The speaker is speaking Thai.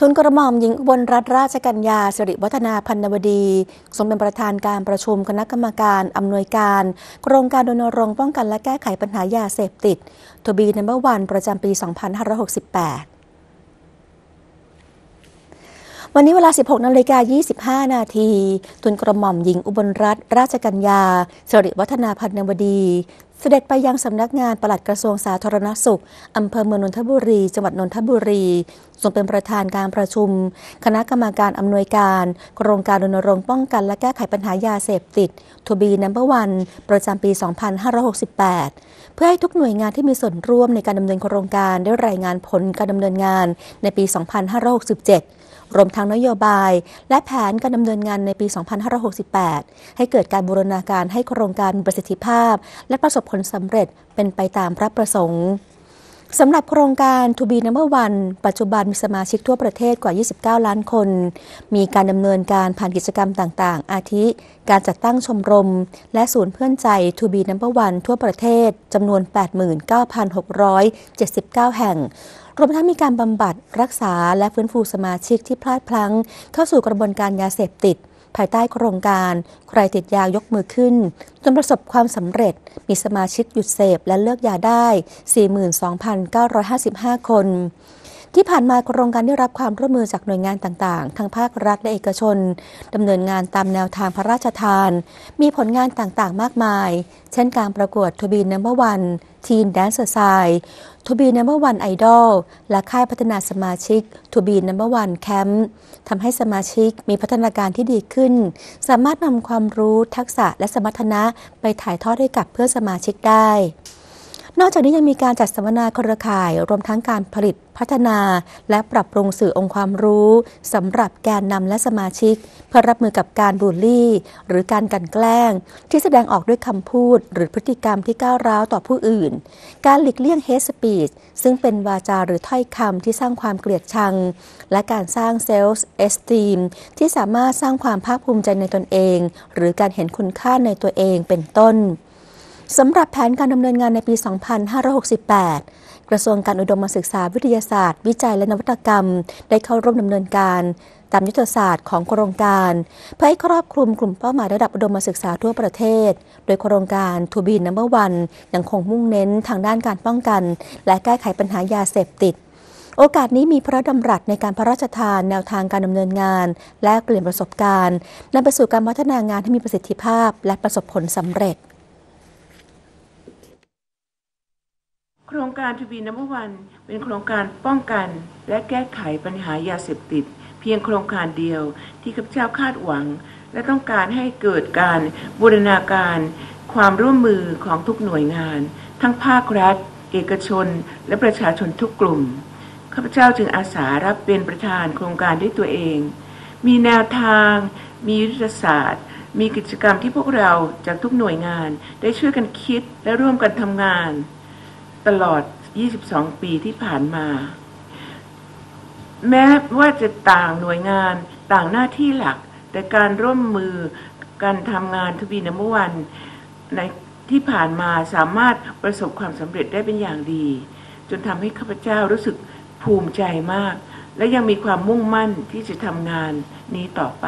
ทุนกระหม่อมหญิงอุบลรัตนราชกัญญาสิริวัฒนาพันนวดี ทรงเป็นประธานการประชุมคณะกรรมการอำนวยการ โครงการรณรงค์ป้องกันและแก้ไขปัญหายาเสพติดทบีนัมเบอร์วันประจำปี 2568วันนี้เวลา 16นาฬิกา25 นาที ทุนกระหม่อมหญิงอุบลรัตนราชกัญญาสิริวัฒนาพันนวดี เสด็จไปยังสำนักงานปลัดกระทรวงสาธารณสุข อำเภอเมืองนนทบุรี จังหวัดนนทบุรีทรงเป็นประธานการประชุม คณะกรรมการอำนวยการ โครงการรณรงค์ป้องกันและแก้ไขปัญหายาเสพติดทูบีนัมเบอร์วันประจำปี 2568 เพื่อให้ทุกหน่วยงานที่มีส่วนร่วมในการดำเนินโครงการได้รายงานผลการดำเนินงานในปี 2567รวมทั้งนโยบาย และแผนการดำเนินงานในปี 2568 ให้เกิดการบูรณาการให้โครงการมีประสิทธิภาพ และประสบผลสำเร็จเป็นไปตามพระประสงค์สำหรับโครงการ To be number one ปัจจุบันมีสมาชิกทั่วประเทศกว่า 29 ล้านคน มีการดำเนินการผ่านกิจกรรมต่างๆ อาทิ การจัดตั้งชมรม และศูนย์เพื่อนใจ To be number one ทั่วประเทศจำนวน 89,679 แห่ง รวมทั้งมีการบำบัด รักษา และฟื้นฟูสมาชิกที่พลาดพลั้ง เข้าสู่กระบวนการยาเสพติด ภายใต้โครงการ ใครติดยายกมือขึ้น จนประสบความสำเร็จมีสมาชิกหยุดเสพและเลิกยาได้ 42,955 คน ที่ผ่านมาโครงการได้รับความร่วมมือจากหน่วยงานต่างๆ ทั้งภาครัฐและเอกชนดำเนินงานตามแนวทางพระราชทาน มีผลงานต่างๆ มากมาย เช่นการประกวด TO BE NUMBER ONE Teen Dancercise TO BE NUMBER ONE Idol และค่ายพัฒนาสมาชิกทูบีนัมเบอร์วันแคมป์ทำให้สมาชิกมีพัฒนาการที่ดีขึ้น สามารถนำความรู้ทักษะและสมรรถนะไปถ่ายทอดให้กับเพื่อนสมาชิกได้ นอกจากนี้ยังมีการจัดสัมมนาเครือข่าย รวมทั้งการผลิตพัฒนา และปรับปรุงสื่อองค์ความรู้สำหรับแกนนำและสมาชิก เพื่อรับมือกับการบูลลี่ หรือการกันแกล้ง ที่แสดงออกด้วยคำพูด หรือพฤติกรรมที่ก้าวร้าวต่อผู้อื่น การหลีกเลี่ยง hate speech ซึ่งเป็นวาจาหรือถ้อยคำที่สร้างความเกลียดชัง และการสร้าง self-esteem ที่สามารถสร้างความภาคภูมิใจในตนเอง หรือการเห็นคุณค่าในตัวเองเป็นต้น สำหรับแผนการดำเนินงานในปี 2568 กระทรวงการอุดมศึกษาวิทยาศาสตร์ วิจัยและนวัตกรรม ได้เข้าร่วมดำเนินการ ตามยุทธศาสตร์ของโครงการ เพื่อให้ครอบคลุมกลุ่มเป้าหมายระดับอุดมศึกษาทั่วประเทศ โดยโครงการ To Be Number One ยังคงมุ่งเน้นทางด้านการป้องกัน และแก้ไขปัญหายาเสพติดโอกาสนี้มีพระดำรัสในการพระราชทานแนวทางการดำเนินงาน และเปลี่ยนประสบการณ์นำไปสู่การพัฒนางานที่มีประสิทธิภาพ และประสบผลสำเร็จ โครงการทวีน้ำวันเป็นโครงการป้องกัน และแก้ไขปัญหายาเสพติด เพียงโครงการเดียวที่ข้าพเจ้าคาดหวัง และต้องการให้เกิดการบูรณาการ ความร่วมมือของทุกหน่วยงาน ทั้งภาครัฐ เอกชน และประชาชนทุกกลุ่มข้าพเจ้าจึงอาสารับเป็นประธานโครงการด้วยตัวเอง มีแนวทาง มียุทธศาสตร์ มีกิจกรรมที่พวกเราจากทุกหน่วยงานได้ช่วยกันคิดและร่วมกันทำงาน ตลอด 22 ปีที่ผ่านมา แม้ว่าจะต่างหน่วยงานต่างหน้าที่หลัก แต่การร่วมมือการทำงานทวีนมวันในที่ผ่านมาสามารถประสบความสำเร็จได้เป็นอย่างดี จนทำให้ข้าพเจ้ารู้สึกภูมิใจมาก และยังมีความมุ่งมั่นที่จะทำงานนี้ต่อไป